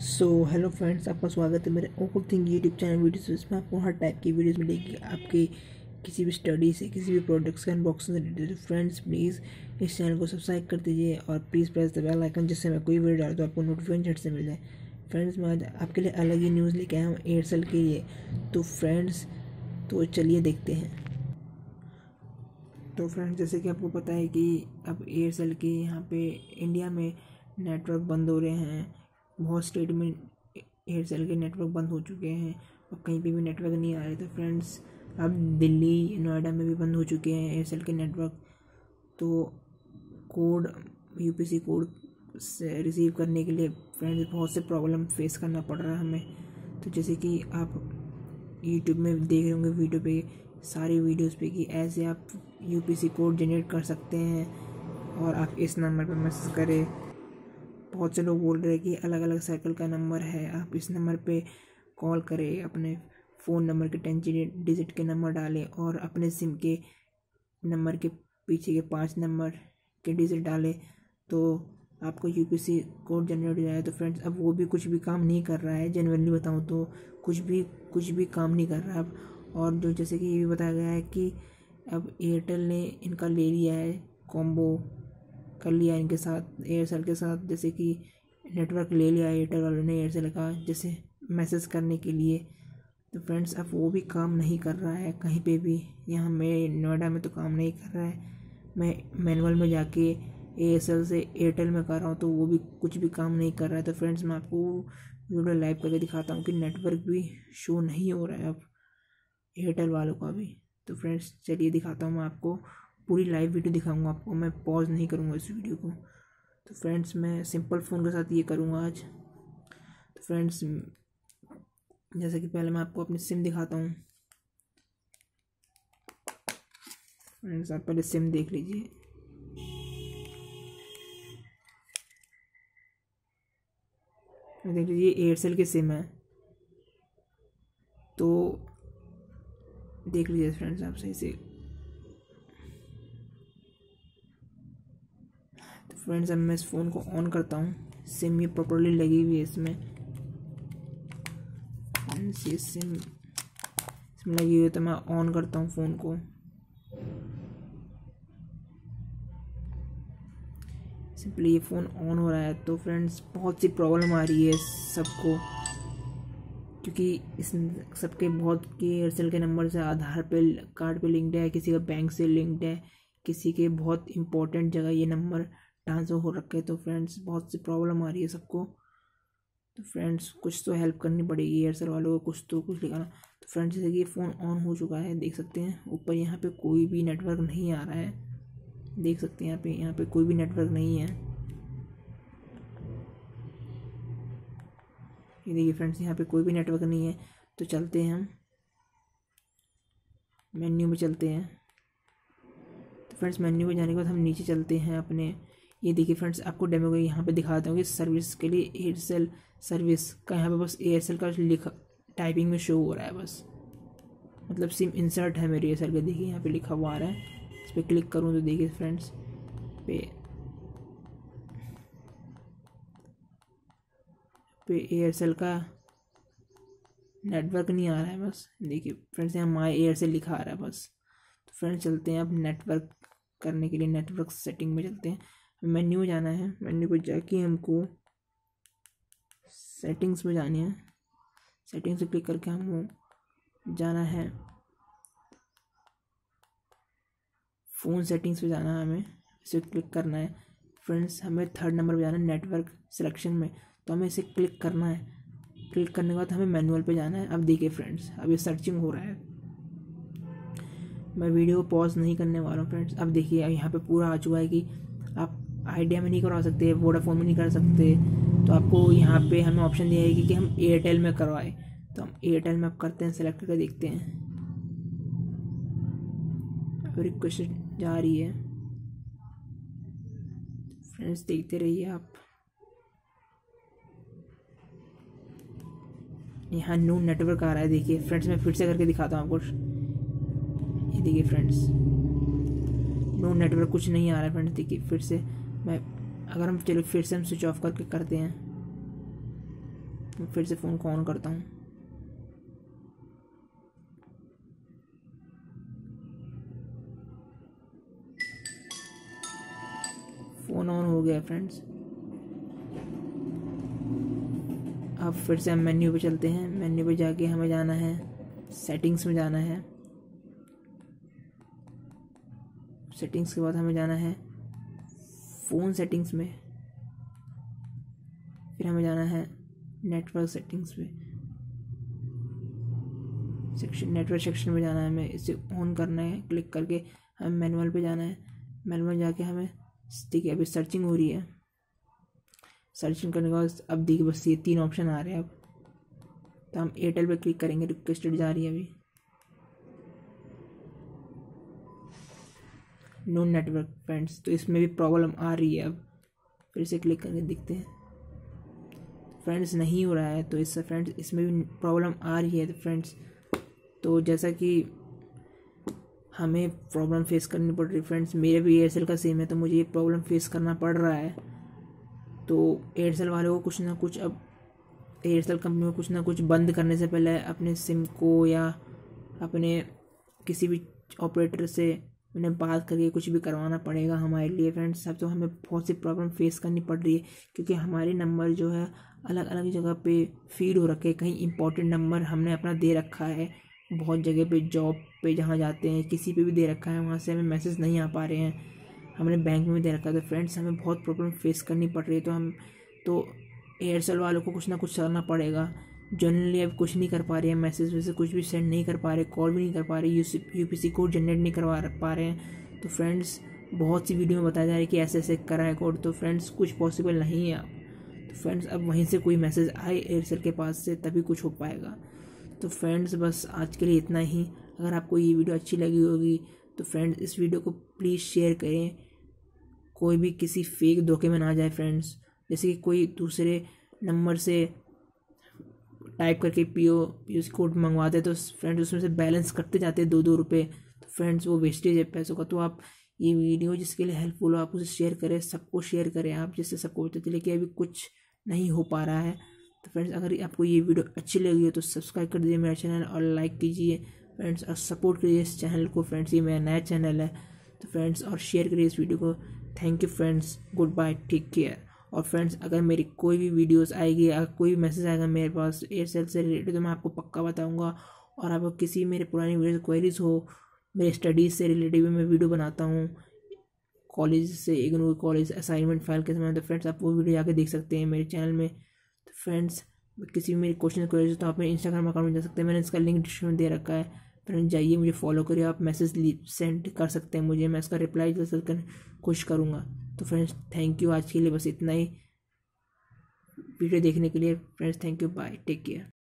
So hello friends आपका स्वागत है मेरे ओकुल थिंग यूट्यूब चैनल वीडियोस इसमें आपको हर टाइप की वीडियोस मिलेगी। आपके किसी भी स्टडी से, किसी भी प्रोडक्ट्स का अनबॉक्सिंग रिलेटेड फ्रेंड्स प्लीज़ इस चैनल को सब्सक्राइब कर दीजिए और please press the bell icon जिससे मैं कोई वीडियो डालूँ तो आपको नोटिफिकेशन झट से मिल जाए। फ्रेंड्स मैं आज आपके लिए अलग ही न्यूज़ लेके आया हूँ एयरसेल के लिए। तो फ्रेंड्स तो चलिए देखते हैं। तो फ्रेंड्स जैसे कि आपको पता है कि अब एयरसेल के यहाँ पे इंडिया में नेटवर्क बंद हो रहे हैं। बहुत स्टेट में एयरसेल के नेटवर्क बंद हो चुके हैं। और कहीं पे भी नेटवर्क नहीं आ रहे तो फ्रेंड्स, अब दिल्ली, नोएडा में भी बंद हो चुके हैं एयरसेल के नेटवर्क। तो कोड, यूपीसी कोड से रिसीव करने के लिए फ्रेंड्स बहुत से प्रॉब्लम फेस करना पड़ रहा है हमें। तो जैसे कि आप यूट्यूब में देख रहे होंगे वीडियो पे, सारी वीडियोस पे कि ऐसे आप यूपीसी कोड जनरेट कर सकते हैं और आप इस नंबर पर मैसेज करें। बहुत से लोग बोल रहे हैं कि अलग अलग सर्कल का नंबर है, आप इस नंबर पे कॉल करें, अपने फ़ोन नंबर के टेन डिजिट के नंबर डालें और अपने सिम के नंबर के पीछे के पाँच नंबर के डिजिट डालें तो आपको यूपीसी कोड जनरेट हो जाए। तो फ्रेंड्स अब वो भी कुछ भी काम नहीं कर रहा है जनरली बताऊँ तो कुछ भी कुछ भी काम नहीं कर रहा अब। और जो जैसे कि ये भी बताया गया है कि अब एयरटेल ने इनका ले लिया है कॉम्बो कर लिया इनके साथ एयरसेल के साथ, जैसे कि नेटवर्क ले लिया एयरटेल वालों ने एयरसेल का, जैसे मैसेज करने के लिए। तो फ्रेंड्स अब वो भी काम नहीं कर रहा है, कहीं पे भी। यहाँ मैं, नोएडा में तो काम नहीं कर रहा है। मैं मैनुअल में जाके एयरसेल से एयरटेल में कर रहा हूँ तो वो भी कुछ भी काम नहीं कर रहा है। तो फ्रेंड्स मैं आपको वीडियो लाइव करके दिखाता हूँ कि नेटवर्क भी शो नहीं हो रहा है अब एयरटेल वालों का भी। तो फ्रेंड्स चलिए दिखाता हूँ मैं आपको। पूरी लाइव वीडियो दिखाऊँगा आपको। मैं पॉज नहीं करूँगा इस वीडियो को। तो फ्रेंड्स मैं सिंपल फ़ोन के साथ ये करूँगा आज। तो फ्रेंड्स जैसे कि पहले मैं आपको अपनी सिम दिखाता हूँ। फ्रेंड्स आप पहले सिम देख लीजिए। देख लीजिए एयरसेल की सिम है। तो देख लीजिए फ्रेंड्स आप सही से फ्रेंड्स, अब मैं इस फ़ोन को ऑन करता हूँ। सिम ये प्रॉपरली लगी हुई है इसमें। सिम? सिम लगी हुई है तो मैं ऑन करता हूँ फ़ोन को। सिंपली ये फ़ोन ऑन हो रहा है तो फ्रेंड्स, बहुत सी प्रॉब्लम आ रही है सबको। क्योंकि इस सबके बहुत के एयरसेल के नंबर से आधार पे, कार्ड पे लिंक्ड है, किसी का बैंक से लिंक्ड है, किसी के बहुत इंपॉर्टेंट जगह ये नंबर ट्रांसफ़र हो रखे तो फ्रेंड्स बहुत सी प्रॉब्लम आ रही है सबको। तो फ्रेंड्स कुछ तो हेल्प करनी पड़ेगी एयरसेल वालों को कुछ तो कुछ लिखाना। तो फ्रेंड्स जैसे कि ये फ़ोन ऑन हो चुका है, देख सकते हैं, ऊपर यहाँ पे कोई भी नेटवर्क नहीं आ रहा है। देख सकते हैं यहाँ पे यहाँ पे कोई भी नेटवर्क नहीं है। ये देखिए फ्रेंड्स यहाँ पे कोई भी नेटवर्क नहीं है तो चलते हैं हम। मेन्यू में चलते हैं। तो फ्रेंड्स मेन्यू में जाने के बाद हम नीचे चलते हैं अपने। ये देखिए फ्रेंड्स आपको डेमो को यहाँ पे दिखाता हूँ कि सर्विस के लिए एयरसेल सर्विस का यहाँ पे बस एयरसेल का लिखा टाइपिंग में शो हो रहा है बस। मतलब सिम इंसर्ट है मेरे एयरसेल का, देखिए यहाँ पे लिखा हुआ आ रहा है। इस पर क्लिक करूँ तो देखिए फ्रेंड्स पे पे एयरसेल का नेटवर्क नहीं आ रहा है बस। देखिए फ्रेंड्स यहाँ माई एयरसेल लिखा आ रहा है बस। तो फ्रेंड्स चलते हैं अब नेटवर्क करने के लिए नेटवर्क सेटिंग में चलते हैं। मेन्यू जाना है, मेन्यू पर जाके हमको सेटिंग्स में जानी है। सेटिंग्स क्लिक करके हमको जाना है। फ़ोन सेटिंग्स पे जाना है हमें, इसे क्लिक करना है। फ्रेंड्स हमें थर्ड नंबर पे जाना है नेटवर्क सिलेक्शन में। तो हमें इसे क्लिक करना है। क्लिक करने के बाद हमें मैनुअल पे जाना है। अब देखिए फ्रेंड्स अब ये सर्चिंग हो रहा है। मैं वीडियो को पॉज नहीं करने वाला हूँ फ्रेंड्स अब देखिए, यहाँ पे पूरा आ चुका है कि आप आइडिया में नहीं करवा सकते, वोडाफोन में नहीं कर सकते। तो आपको यहाँ पे हमें ऑप्शन दिया है कि हम एयरटेल में करवाएँ। तो हम एयरटेल में आप करते हैं सेलेक्ट करके देखते हैं। रिक्वेस्ट जा रही है। फ्रेंड्स देखते रहिए आप। यहाँ न्यू नेटवर्क आ रहा है, देखिए। फ्रेंड्स मैं फिर से करके दिखाता हूँ आपको। ये देखिए फ्रेंड्स नो नेटवर्क कुछ नहीं आ रहा है फ्रेंड्स देखिए, फिर से। मैं, अगर हम चलो फिर से हम स्विच ऑफ़ करके करते हैं फिर से फ़ोन को ऑन करता हूँ। फ़ोन ऑन हो गया फ्रेंड्स अब फिर से हम मेन्यू पे चलते हैं। मेन्यू पे जाके हमें जाना है सेटिंग्स में जाना है। सेटिंग्स के बाद हमें जाना है। फ़ोन सेटिंग्स में। फिर हमें जाना है नेटवर्क सेटिंग्स में सेक्शन नेटवर्क सेक्शन में जाना है हमें। इसे ऑन करना है क्लिक करके हमें मैनुअल पे जाना है। मैनुअल जाके हमें है अभी सर्चिंग हो रही है। सर्चिंग करने के बाद अब देखिए बस ये तीन ऑप्शन आ रहे हैं अब। तो हम एयरटेल पे क्लिक करेंगे रिक्वेस्टेड जा रही है अभी। नो नेटवर्क फ्रेंड्स तो इसमें भी प्रॉब्लम आ रही है अब। फिर से क्लिक करके देखते हैं। फ्रेंड्स नहीं हो रहा है तो इससे फ्रेंड्स इसमें भी प्रॉब्लम आ रही है फ्रेंड्स तो जैसा कि हमें प्रॉब्लम फेस करनी पड़ रही फ्रेंड्स मेरे भी एयरसेल का सेम है तो मुझे ये प्रॉब्लम फेस करना पड़ रहा है। तो एयरसेल वालों को कुछ ना कुछ अब एयरसेल कंपनी को कुछ ना कुछ बंद करने से पहले अपने सिम को या अपने किसी भी ऑपरेटर से उन्हें बात करके कुछ भी करवाना पड़ेगा हमारे लिए फ्रेंड्स सब तो हमें बहुत सी प्रॉब्लम फेस करनी पड़ रही है, क्योंकि हमारे नंबर जो है अलग अलग जगह पे फ़ीड हो रखे कहीं इंपॉर्टेंट नंबर हमने अपना दे रखा है, बहुत जगह पे जॉब पे जहाँ जाते हैं, किसी पे भी दे रखा है, वहाँ से हमें मैसेज नहीं आ पा रहे हैं। हमने बैंक में भी दे रखा है तो फ्रेंड्स हमें बहुत प्रॉब्लम फेस करनी पड़ रही है तो हम तो एयरसेल वालों को कुछ ना कुछ करना पड़ेगा। जनरली अब कुछ नहीं कर पा रहे हैं मैसेज वैसे कुछ भी सेंड नहीं कर पा रहे कॉल भी नहीं कर पा रहे U P C code generate नहीं करवा पा रहे हैं। तो फ्रेंड्स बहुत सी वीडियो में बताया जा रहा है कि ऐसे ऐसे करा है कोड तो फ्रेंड्स कुछ पॉसिबल नहीं है तो फ्रेंड्स अब वहीं से कोई मैसेज आए एयरसेल के पास से, तभी कुछ हो पाएगा। तो फ्रेंड्स बस आज के लिए इतना ही। अगर आपको ये वीडियो अच्छी लगी होगी तो फ्रेंड्स इस वीडियो को प्लीज़ शेयर करें। कोई भी किसी फेक धोखे में ना जाए फ्रेंड्स जैसे कि कोई दूसरे नंबर से टाइप करके P O P O code मंगवाते हैं तो फ्रेंड्स उसमें से बैलेंस कटते जाते हैं दो दो रुपये तो फ्रेंड्स वो वेस्टेज है पैसों का तो आप ये वीडियो जिसके लिए हेल्पफुल हो, आप उसे शेयर करें, सबको शेयर करें आप, जिससे सबको पता चले कि अभी कुछ नहीं हो पा रहा है। तो फ्रेंड्स अगर आपको ये वीडियो अच्छी लगी हो तो सब्सक्राइब कर दीजिए मेरा चैनल और लाइक कीजिए। फ्रेंड्स और सपोर्ट करिए इस चैनल को फ्रेंड्स ये मेरा नया चैनल है। तो फ्रेंड्स और शेयर करिए इस वीडियो को। Thank you friends good bye take care और फ्रेंड्स अगर मेरी कोई भी वीडियोस आएगी या कोई भी मैसेज आएगा मेरे पास एयरसेल से रिलेटेड तो मैं आपको पक्का बताऊँगा। और आपको किसी मेरे पुरानी वीडियो क्वेरीज हो, मेरे स्टडीज़ से रिलेटेड भी मैं वीडियो बनाता हूँ कॉलेज से इग्नोर कॉलेज असाइनमेंट फ़ाइल के समय तो फ्रेंड्स आप वो वीडियो जाके देख सकते हैं मेरे चैनल में। तो फ्रेंड्स किसी भी मेरे क्वेश्चन क्वेरीज तो आप मेरे इंस्टाग्राम अकाउंट में जा सकते हैं। मैंने इसका लिंक डिस्क्रिप्शन दे रखा है। फ्रेंड्स जाइए, मुझे फॉलो करिए, आप मैसेज सेंड कर सकते हैं मुझे। मैं इसका रिप्लाई जल्द से करने कोशिश करूँगा। तो फ्रेंड्स थैंक यू आज के लिए बस इतना ही। वीडियो देखने के लिए friends thank you bye take care